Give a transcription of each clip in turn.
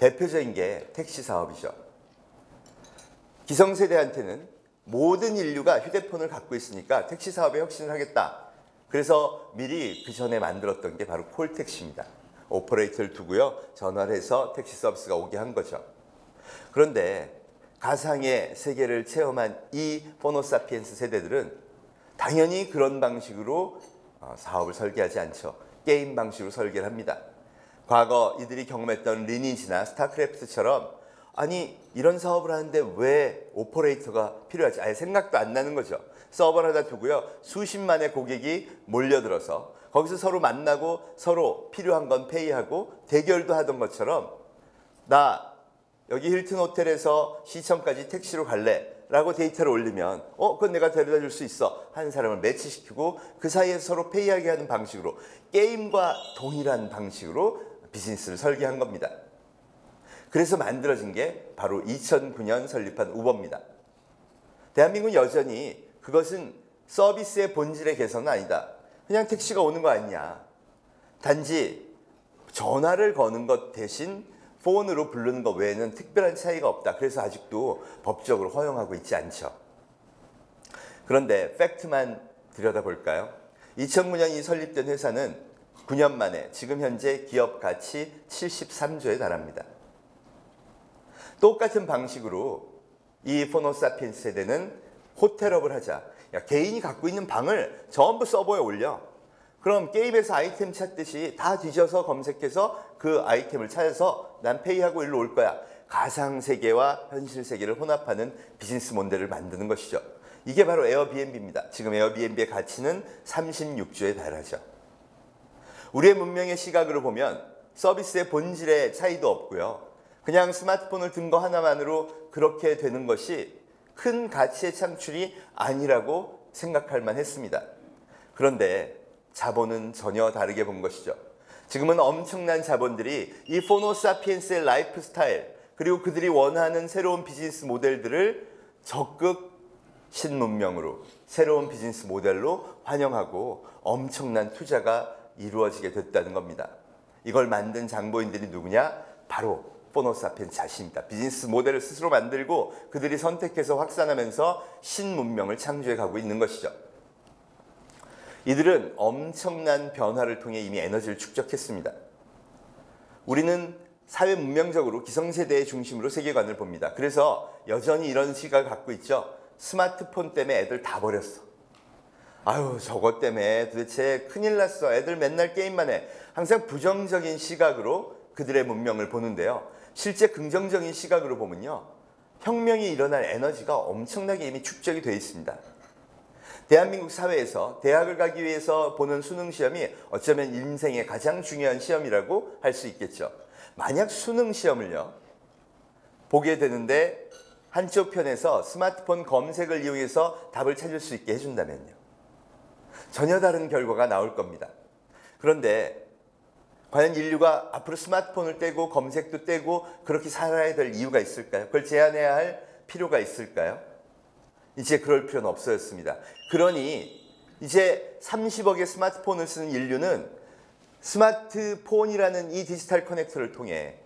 대표적인 게 택시 사업이죠. 기성세대한테는 모든 인류가 휴대폰을 갖고 있으니까 택시 사업에 혁신을 하겠다. 그래서 미리 그 전에 만들었던 게 바로 콜택시입니다. 오퍼레이터를 두고요. 전화를 해서 택시 서비스가 오게 한 거죠. 그런데 가상의 세계를 체험한 이 포노사피엔스 세대들은 당연히 그런 방식으로 어, 사업을 설계하지 않죠. 게임 방식으로 설계를 합니다. 과거 이들이 경험했던 리니지나 스타크래프트처럼 아니 이런 사업을 하는데 왜 오퍼레이터가 필요하지? 아예 생각도 안 나는 거죠. 서버를 하나 두고요. 수십만의 고객이 몰려들어서 거기서 서로 만나고 서로 필요한 건 pay하고 대결도 하던 것처럼 나 여기 힐튼 호텔에서 시청까지 택시로 갈래 라고 데이터를 올리면 어 그건 내가 데려다 줄 수 있어 한 사람을 매치시키고 그 사이에서 서로 pay하게 하는 방식으로 게임과 동일한 방식으로 비즈니스를 설계한 겁니다. 그래서 만들어진 게 바로 2009년 설립한 우버입니다. 대한민국은 여전히 그것은 서비스의 본질의 개선은 아니다. 그냥 택시가 오는 거 아니냐. 단지 전화를 거는 것 대신 폰으로 부르는 것 외에는 특별한 차이가 없다. 그래서 아직도 법적으로 허용하고 있지 않죠. 그런데 팩트만 들여다볼까요? 2009년이 설립된 회사는 9년 만에 지금 현재 기업 가치 73조에 달합니다. 똑같은 방식으로 이 포노사피엔스 세대는 호텔업을 하자. 야, 개인이 갖고 있는 방을 전부 서버에 올려. 그럼 게임에서 아이템 찾듯이 다 뒤져서 검색해서 그 아이템을 찾아서 난 페이하고 일로 올 거야. 가상 세계와 현실 세계를 혼합하는 비즈니스 모델을 만드는 것이죠. 이게 바로 에어비앤비입니다. 지금 에어비앤비의 가치는 36조에 달하죠. 우리의 문명의 시각으로 보면 서비스의 본질의 차이도 없고요. 그냥 스마트폰을 든 거 하나만으로 그렇게 되는 것이 큰 가치의 창출이 아니라고 생각할 만 했습니다. 그런데 자본은 전혀 다르게 본 것이죠. 지금은 엄청난 자본들이 이 포노사피엔스의 라이프 스타일 그리고 그들이 원하는 새로운 비즈니스 모델들을 적극 신문명으로 새로운 비즈니스 모델로 환영하고 엄청난 투자가 이루어지게 됐다는 겁니다. 이걸 만든 장보인들이 누구냐? 바로 포노사피엔 자신입니다. 비즈니스 모델을 스스로 만들고 그들이 선택해서 확산하면서 신문명을 창조해 가고 있는 것이죠. 이들은 엄청난 변화를 통해 이미 에너지를 축적했습니다. 우리는 사회 문명적으로 기성세대의 중심으로 세계관을 봅니다. 그래서 여전히 이런 시각을 갖고 있죠. 스마트폰 때문에 애들 다 버렸어. 아유 저것 때문에 도대체 큰일 났어. 애들 맨날 게임만 해. 항상 부정적인 시각으로 그들의 문명을 보는데요. 실제 긍정적인 시각으로 보면요. 혁명이 일어날 에너지가 엄청나게 이미 축적이 되어 있습니다. 대한민국 사회에서 대학을 가기 위해서 보는 수능 시험이 어쩌면 인생의 가장 중요한 시험이라고 할 수 있겠죠. 만약 수능 시험을요. 보게 되는데 한쪽 편에서 스마트폰 검색을 이용해서 답을 찾을 수 있게 해준다면요. 전혀 다른 결과가 나올 겁니다. 그런데 과연 인류가 앞으로 스마트폰을 떼고 검색도 떼고 그렇게 살아야 될 이유가 있을까요? 그걸 제한해야 할 필요가 있을까요? 이제 그럴 필요는 없어졌습니다. 그러니 이제 30억의 스마트폰을 쓰는 인류는 스마트폰이라는 이 디지털 커넥터를 통해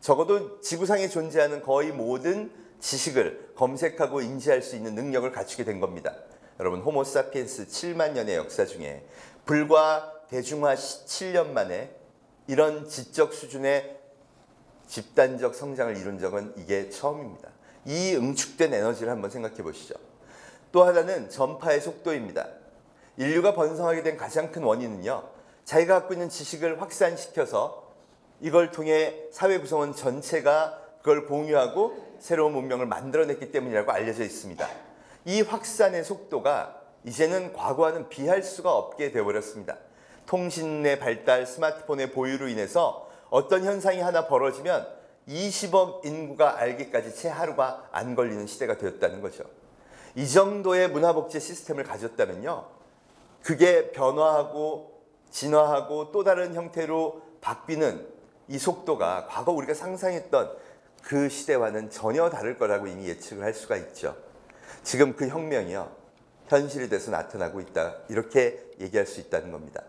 적어도 지구상에 존재하는 거의 모든 지식을 검색하고 인지할 수 있는 능력을 갖추게 된 겁니다. 여러분 호모사피엔스 7만 년의 역사 중에 불과 대중화 7년 만에 이런 지적 수준의 집단적 성장을 이룬 적은 이게 처음입니다. 이 응축된 에너지를 한번 생각해 보시죠. 또 하나는 전파의 속도입니다. 인류가 번성하게 된 가장 큰 원인은요. 자기가 갖고 있는 지식을 확산시켜서 이걸 통해 사회 구성원 전체가 그걸 공유하고 새로운 문명을 만들어냈기 때문이라고 알려져 있습니다. 이 확산의 속도가 이제는 과거와는 비할 수가 없게 되어버렸습니다. 통신의 발달, 스마트폰의 보유로 인해서 어떤 현상이 하나 벌어지면 20억 인구가 알기까지 채 하루가 안 걸리는 시대가 되었다는 거죠. 이 정도의 문화복제 시스템을 가졌다면요. 그게 변화하고 진화하고 또 다른 형태로 바뀌는 이 속도가 과거 우리가 상상했던 그 시대와는 전혀 다를 거라고 이미 예측을 할 수가 있죠. 지금 그 혁명이요. 현실이 돼서 나타나고 있다. 이렇게 얘기할 수 있다는 겁니다.